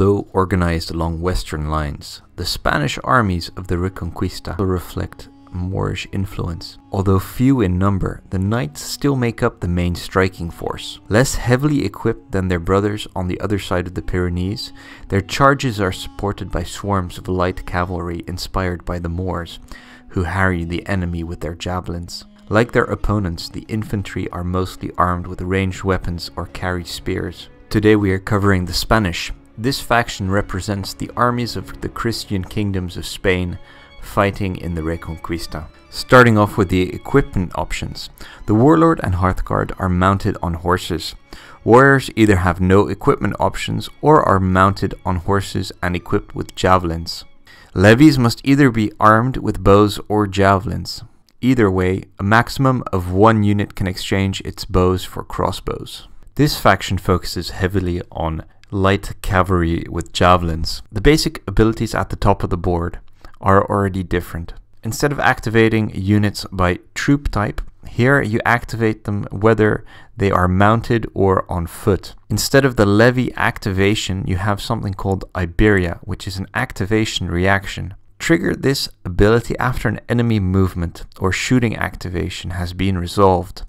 Though organized along western lines, the Spanish armies of the Reconquista reflect Moorish influence. Although few in number, the knights still make up the main striking force. Less heavily equipped than their brothers on the other side of the Pyrenees, their charges are supported by swarms of light cavalry inspired by the Moors, who harry the enemy with their javelins. Like their opponents, the infantry are mostly armed with ranged weapons or carry spears. Today we are covering the Spanish. This faction represents the armies of the Christian kingdoms of Spain, fighting in the Reconquista. Starting off with the equipment options. The Warlord and Hearthguard are mounted on horses. Warriors either have no equipment options or are mounted on horses and equipped with javelins. Levies must either be armed with bows or javelins. Either way, a maximum of one unit can exchange its bows for crossbows. This faction focuses heavily on light cavalry with javelins. The basic abilities at the top of the board are already different. Instead of activating units by troop type, here you activate them whether they are mounted or on foot. Instead of the levy activation, you have something called Iberia, which is an activation reaction. Trigger this ability after an enemy movement or shooting activation has been resolved.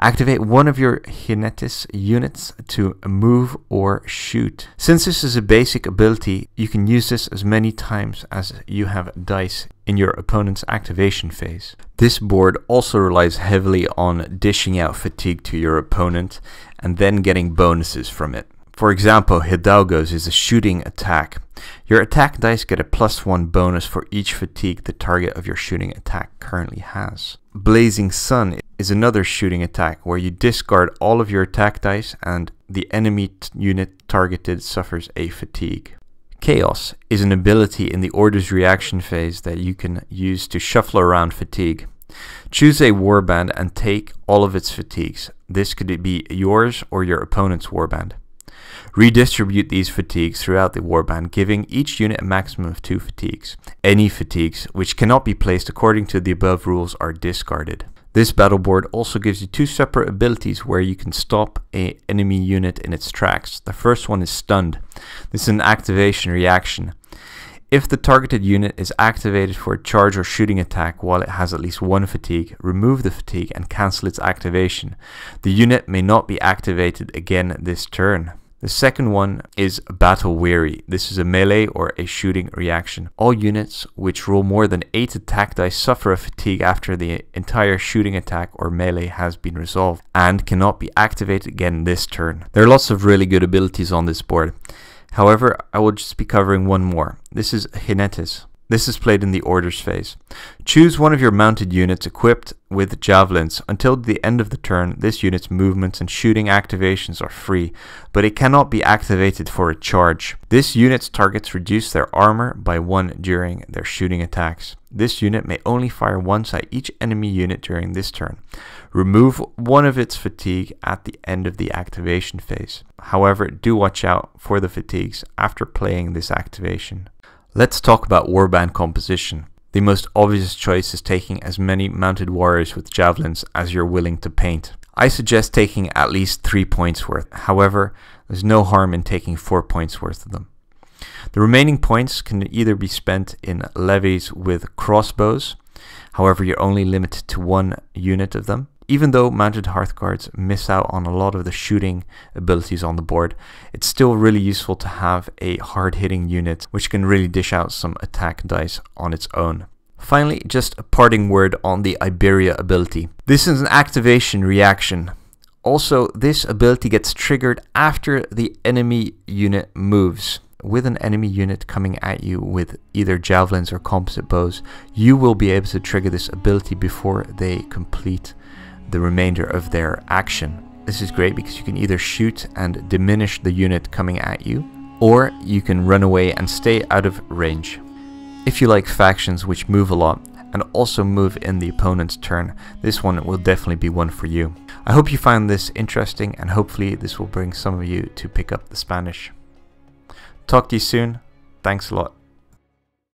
Activate one of your Jinetes units to move or shoot. Since this is a basic ability, you can use this as many times as you have dice in your opponent's activation phase. This board also relies heavily on dishing out fatigue to your opponent and then getting bonuses from it. For example, Hidalgo's is a shooting attack. Your attack dice get a plus one bonus for each fatigue the target of your shooting attack currently has. Blazing Sun is another shooting attack where you discard all of your attack dice and the enemy unit targeted suffers a fatigue. Chaos is an ability in the order's reaction phase that you can use to shuffle around fatigue. Choose a warband and take all of its fatigues. This could be yours or your opponent's warband. Redistribute these fatigues throughout the warband, giving each unit a maximum of 2 fatigues. Any fatigues which cannot be placed according to the above rules are discarded. This battle board also gives you two separate abilities where you can stop an enemy unit in its tracks. The first one is stunned. This is an activation reaction. If the targeted unit is activated for a charge or shooting attack while it has at least one fatigue, remove the fatigue and cancel its activation. The unit may not be activated again this turn. The second one is Battle Weary. This is a melee or a shooting reaction. All units which roll more than 8 attack dice suffer a fatigue after the entire shooting attack or melee has been resolved and cannot be activated again this turn. There are lots of really good abilities on this board. However, I will just be covering one more. This is Jinetes. This is played in the orders phase. Choose one of your mounted units equipped with javelins. Until the end of the turn, this unit's movements and shooting activations are free, but it cannot be activated for a charge. This unit's targets reduce their armor by 1 during their shooting attacks. This unit may only fire once at each enemy unit during this turn. Remove one of its fatigue at the end of the activation phase. However, do watch out for the fatigues after playing this activation. Let's talk about warband composition. The most obvious choice is taking as many mounted warriors with javelins as you're willing to paint. I suggest taking at least 3 points worth, however, there's no harm in taking 4 points worth of them. The remaining points can either be spent in levies with crossbows, however you're only limited to one unit of them, even though mounted Hearthguards miss out on a lot of the shooting abilities on the board, it's still really useful to have a hard-hitting unit which can really dish out some attack dice on its own. Finally, just a parting word on the Iberia ability. This is an activation reaction. Also, this ability gets triggered after the enemy unit moves. With an enemy unit coming at you with either javelins or composite bows, you will be able to trigger this ability before they complete the remainder of their action. This is great because you can either shoot and diminish the unit coming at you, or you can run away and stay out of range. If you like factions which move a lot and also move in the opponent's turn, this one will definitely be one for you. I hope you find this interesting and hopefully this will bring some of you to pick up the Spanish. Talk to you soon. Thanks a lot.